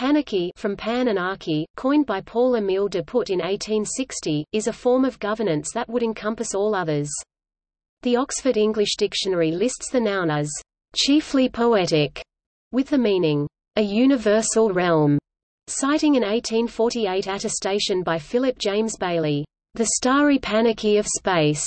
Panarchy from pan anarchy, coined by Paul-Émile de Puydt in 1860, is a form of governance that would encompass all others. The Oxford English Dictionary lists the noun as chiefly poetic, with the meaning a universal realm, citing an 1848 attestation by Philip James Bailey, the starry panarchy of space.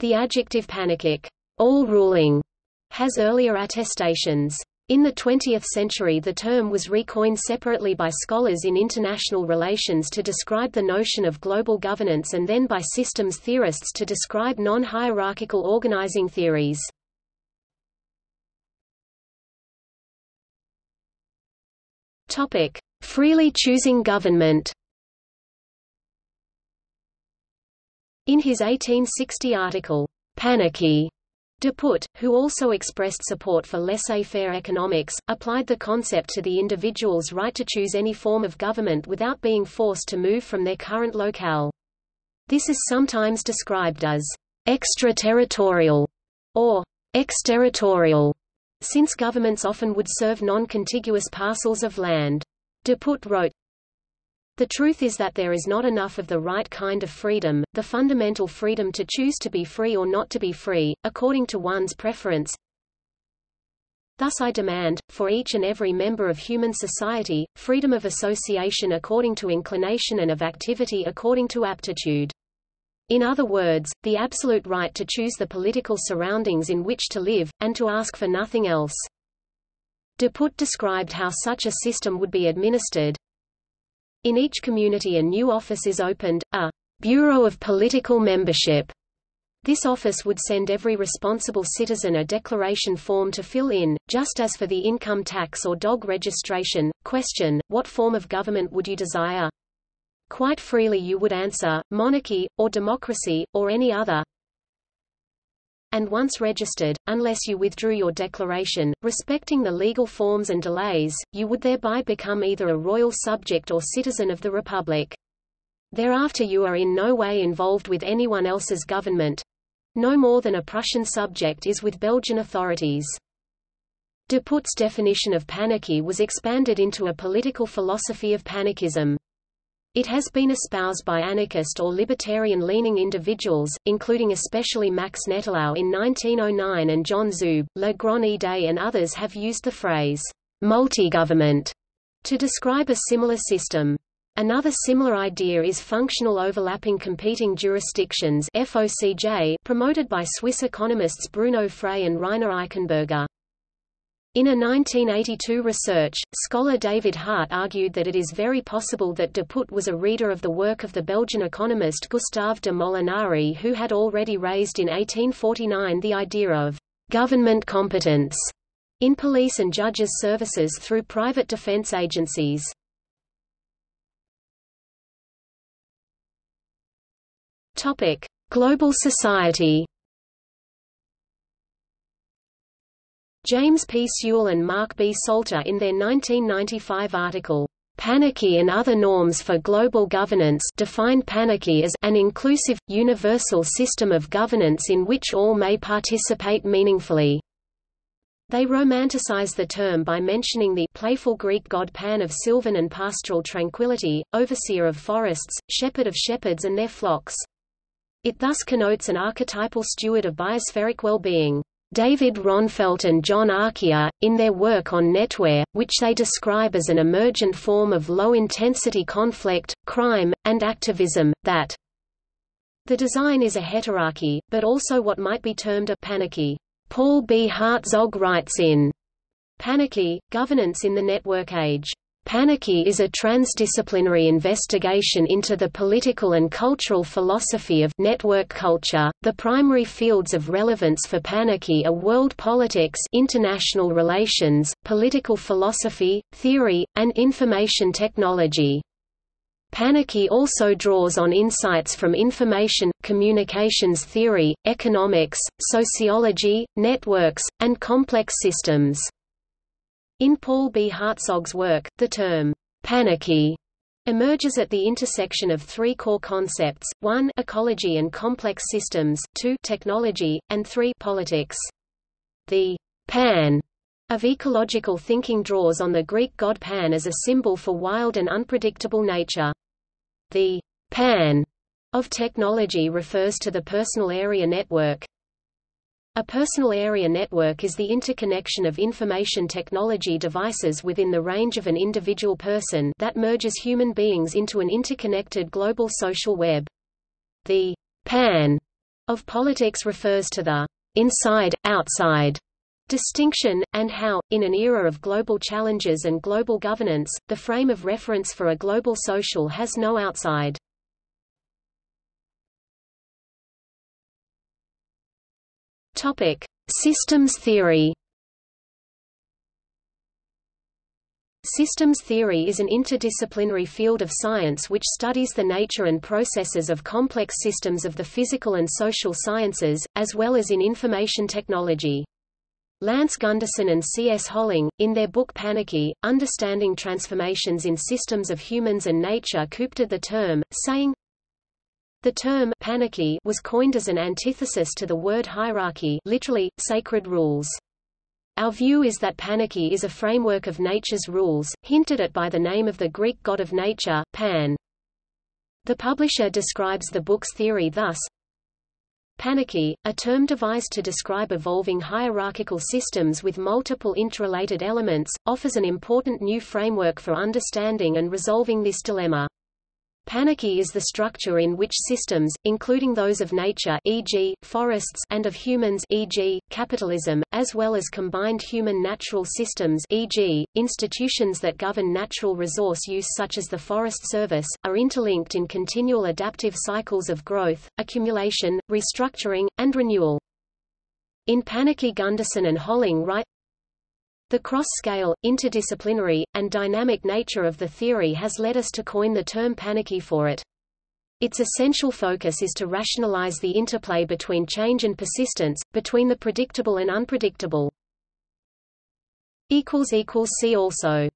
The adjective panarchic, all-ruling, has earlier attestations. In the 20th century the term was recoined separately by scholars in international relations to describe the notion of global governance and then by systems theorists to describe non-hierarchical organizing theories. Freely choosing government In his 1860 article, Panarchy, De Puydt, who also expressed support for laissez-faire economics, applied the concept to the individual's right to choose any form of government without being forced to move from their current locale. This is sometimes described as extraterritorial or exterritorial, since governments often would serve non-contiguous parcels of land. De Puydt wrote, the truth is that there is not enough of the right kind of freedom, the fundamental freedom to choose to be free or not to be free, according to one's preference. Thus I demand, for each and every member of human society, freedom of association according to inclination and of activity according to aptitude. In other words, the absolute right to choose the political surroundings in which to live, and to ask for nothing else. De Puydt described how such a system would be administered, in each community a new office is opened, a Bureau of Political Membership. This office would send every responsible citizen a declaration form to fill in, just as for the income tax or dog registration. Question, what form of government would you desire? Quite freely you would answer, monarchy, or democracy, or any other and once registered, unless you withdrew your declaration, respecting the legal forms and delays, you would thereby become either a royal subject or citizen of the Republic. Thereafter you are in no way involved with anyone else's government. No more than a Prussian subject is with Belgian authorities. De Puydt's definition of panarchy was expanded into a political philosophy of panarchism. It has been espoused by anarchist or libertarian-leaning individuals, including especially Max Nettlau in 1909 and John Zube, Le Grand Idée and others have used the phrase, multi-government, to describe a similar system. Another similar idea is functional overlapping competing jurisdictions FOCJ, promoted by Swiss economists Bruno Frey and Rainer Eichenberger. In a 1982 research, scholar David Hart argued that it is very possible that de was a reader of the work of the Belgian economist Gustave de Molinari who had already raised in 1849 the idea of «government competence» in police and judges' services through private defense agencies. Global society James P. Sewell and Mark B. Salter in their 1995 article, Panarchy and Other Norms for Global Governance defined panarchy as an inclusive, universal system of governance in which all may participate meaningfully. They romanticize the term by mentioning the playful Greek god Pan of sylvan and pastoral tranquility, overseer of forests, shepherd of shepherds and their flocks. It thus connotes an archetypal steward of biospheric well-being. David Ronfeldt and John Arquilla, in their work on netwar, which they describe as an emergent form of low-intensity conflict, crime, and activism, that the design is a heterarchy, but also what might be termed a panarchy. Paul B. Hartzog writes in Panarchy, Governance in the Network Age. Panarchy is a transdisciplinary investigation into the political and cultural philosophy of network culture. The primary fields of relevance for panarchy are world politics, international relations, political philosophy, theory, and information technology. Panarchy also draws on insights from information, communications theory, economics, sociology, networks, and complex systems. In Paul B. Hartzog's work, the term, panarchy emerges at the intersection of three core concepts, 1 ecology and complex systems, 2 technology, and 3 politics. The pan of ecological thinking draws on the Greek god Pan as a symbol for wild and unpredictable nature. The Pan of technology refers to the personal area network. A personal area network is the interconnection of information technology devices within the range of an individual person that merges human beings into an interconnected global social web. The pan of politics refers to the inside-outside distinction, and how, in an era of global challenges and global governance, the frame of reference for a global social has no outside. Topic: Systems theory. Systems theory is an interdisciplinary field of science which studies the nature and processes of complex systems of the physical and social sciences, as well as in information technology. Lance Gunderson and C.S. Holling, in their book Panarchy, Understanding Transformations in Systems of Humans and Nature coopted the term, saying, The term panarchy was coined as an antithesis to the word hierarchy literally, sacred rules. Our view is that panarchy is a framework of nature's rules, hinted at by the name of the Greek god of nature, Pan. The publisher describes the book's theory thus, Panarchy, a term devised to describe evolving hierarchical systems with multiple interrelated elements, offers an important new framework for understanding and resolving this dilemma. Panarchy is the structure in which systems, including those of nature e.g., forests and of humans e.g., capitalism, as well as combined human-natural systems e.g., institutions that govern natural resource use such as the Forest Service, are interlinked in continual adaptive cycles of growth, accumulation, restructuring, and renewal. In Panarchy Gunderson and Holling write the cross-scale, interdisciplinary, and dynamic nature of the theory has led us to coin the term panarchy for it. Its essential focus is to rationalize the interplay between change and persistence, between the predictable and unpredictable. See also